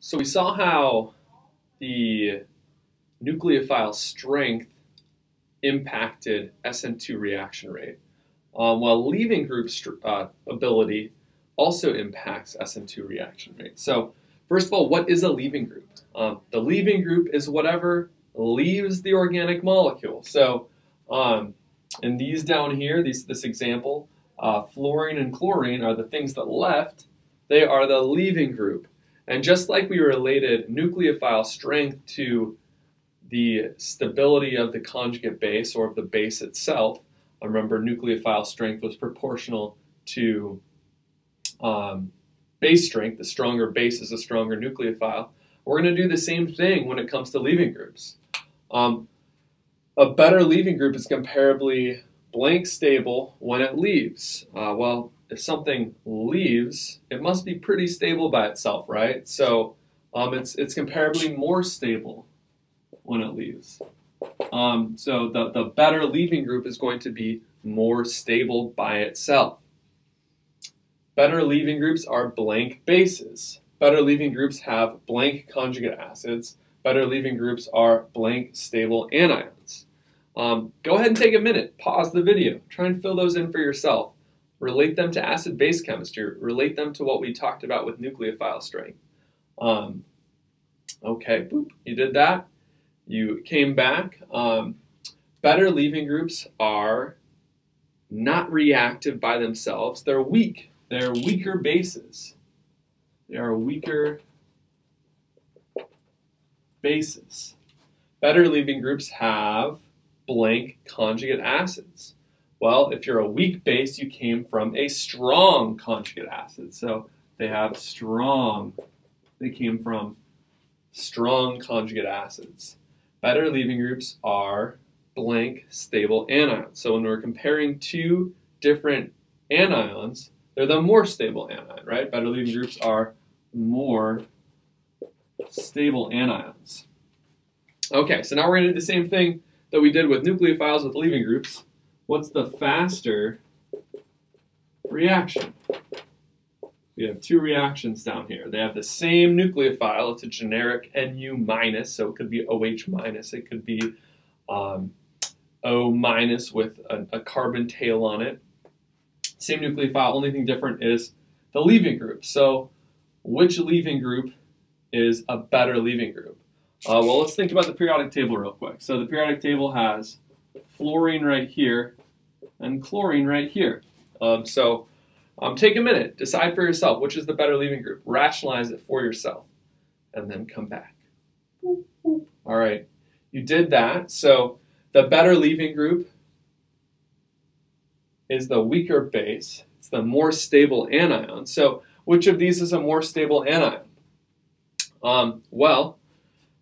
So we saw how the nucleophile strength impacted SN2 reaction rate, um, while leaving group uh, ability also impacts SN2 reaction rate. So first of all, what is a leaving group? Um, the leaving group is whatever leaves the organic molecule. So um, in these down here, these, this example, uh, fluorine and chlorine are the things that left. They are the leaving group. And just like we related nucleophile strength to the stability of the conjugate base or of the base itself, remember nucleophile strength was proportional to um, base strength. The stronger base is a stronger nucleophile. We're going to do the same thing when it comes to leaving groups. Um, a better leaving group is comparably blank stable when it leaves. Uh, well, if something leaves, it must be pretty stable by itself, right? So um, it's, it's comparably more stable when it leaves. Um, so the, the better leaving group is going to be more stable by itself. Better leaving groups are blank bases. Better leaving groups have blank conjugate acids. Better leaving groups are blank stable anions. Um, go ahead and take a minute, pause the video, try and fill those in for yourself. Relate them to acid-base chemistry. Relate them to what we talked about with nucleophile strength. Um, okay, boop, you did that. You came back. Um, better leaving groups are not reactive by themselves. They're weak. They're weaker bases. They are weaker bases. Better leaving groups have blank conjugate acids. Well, if you're a weak base, you came from a strong conjugate acid. So they have strong, they came from strong conjugate acids. Better leaving groups are blank stable anions. So when we're comparing two different anions, they're the more stable anion, right? Better leaving groups are more stable anions. Okay, so now we're going to do the same thing that we did with nucleophiles with leaving groups. What's the faster reaction? We have two reactions down here. They have the same nucleophile. It's a generic Nu minus, so it could be OH minus. It could be um, O minus with a, a carbon tail on it. Same nucleophile, only thing different is the leaving group. So which leaving group is a better leaving group? Uh, well, let's think about the periodic table real quick. So the periodic table has fluorine right here and chlorine right here. Um, so um, take a minute, decide for yourself which is the better leaving group. Rationalize it for yourself, and then come back. All right, you did that. So the better leaving group is the weaker base. It's the more stable anion. So which of these is a more stable anion? Um, well,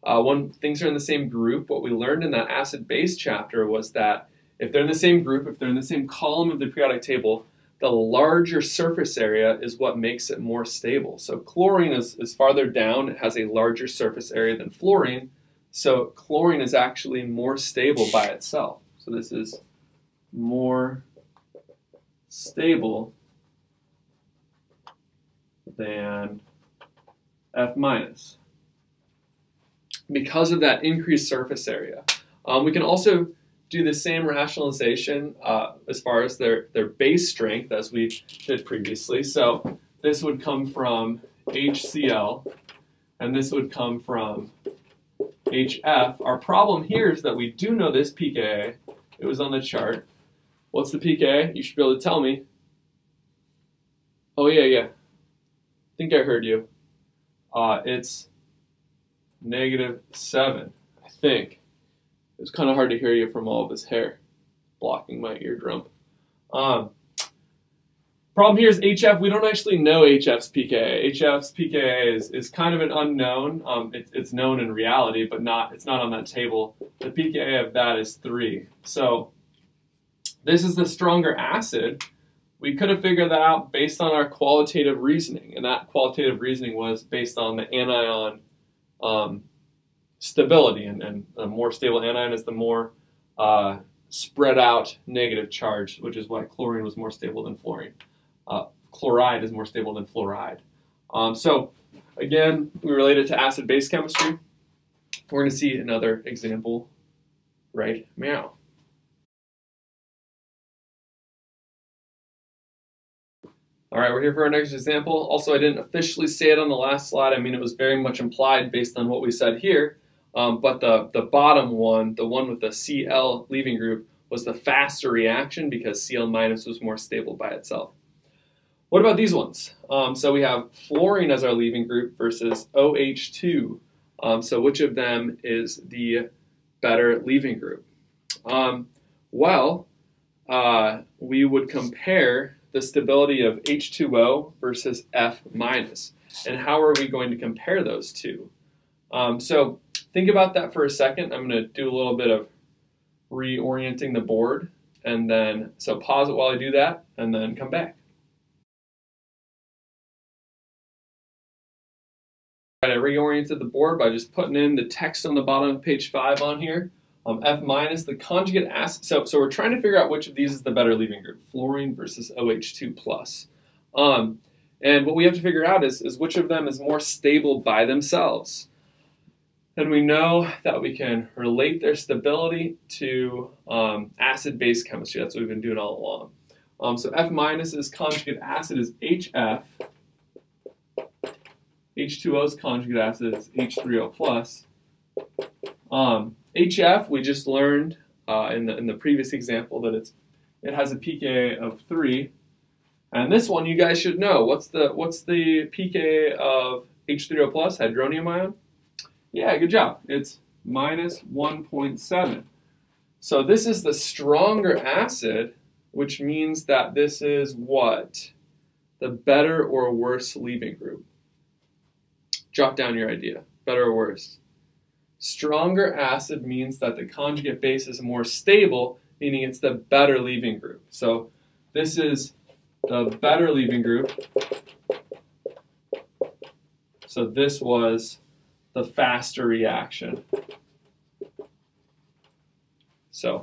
uh, when things are in the same group, what we learned in that acid-base chapter was that if they're in the same group, if they're in the same column of the periodic table, the larger surface area is what makes it more stable. So chlorine is, is farther down, it has a larger surface area than fluorine, so chlorine is actually more stable by itself. So this is more stable than F minus because of that increased surface area. Um, we can also do the same rationalization uh, as far as their, their base strength as we did previously. So this would come from HCl, and this would come from HF. Our problem here is that we do know this pKa. It was on the chart. What's the pKa? You should be able to tell me. Oh, yeah, yeah. I think I heard you. Uh, it's negative 7, I think. It was kind of hard to hear you from all of his hair blocking my eardrum. Um, problem here is HF, we don't actually know HF's pKa. HF's pKa is, is kind of an unknown. Um, it, it's known in reality, but not it's not on that table. The pKa of that is 3. So this is the stronger acid. We could have figured that out based on our qualitative reasoning, and that qualitative reasoning was based on the anion um, stability, and, and a more stable anion is the more uh, spread out negative charge, which is why chlorine was more stable than fluorine. Uh, chloride is more stable than fluoride. Um, so again, we relate it to acid-base chemistry. We're going to see another example right now. All right, we're here for our next example. Also, I didn't officially say it on the last slide. I mean, it was very much implied based on what we said here. Um, but the, the bottom one, the one with the Cl leaving group, was the faster reaction because Cl minus was more stable by itself. What about these ones? Um, so we have fluorine as our leaving group versus OH2. Um, so which of them is the better leaving group? Um, well, uh, we would compare the stability of H2O versus F minus. And how are we going to compare those two? Um, so think about that for a second. I'm going to do a little bit of reorienting the board. And then, so pause it while I do that, and then come back. I reoriented the board by just putting in the text on the bottom of page 5 on here. Um, F minus, the conjugate acid. So, so we're trying to figure out which of these is the better leaving group, fluorine versus OH2+. plus. Um, and what we have to figure out is, is which of them is more stable by themselves. And we know that we can relate their stability to um, acid-base chemistry. That's what we've been doing all along. Um, so F minus's conjugate acid is HF. H2O's conjugate acid is H3O plus. Um, HF, we just learned uh, in, the, in the previous example that it's it has a pK of 3. And this one you guys should know. What's the what's the pK of H3O plus, hydronium ion? Yeah, good job. It's minus 1.7. So this is the stronger acid, which means that this is what? The better or worse leaving group. Jot down your idea. Better or worse. Stronger acid means that the conjugate base is more stable, meaning it's the better leaving group. So this is the better leaving group. So this was the faster reaction. So,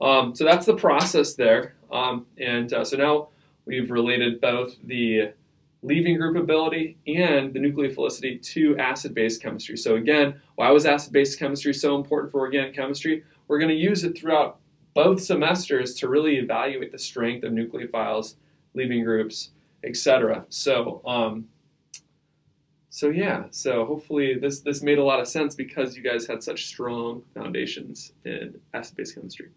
um, so that's the process there. Um, and uh, so now we've related both the leaving group ability and the nucleophilicity to acid-base chemistry. So again, why was acid-base chemistry so important for organic chemistry? We're going to use it throughout both semesters to really evaluate the strength of nucleophiles, leaving groups, etc. So um, so yeah, so hopefully this this made a lot of sense because you guys had such strong foundations in acid-base chemistry.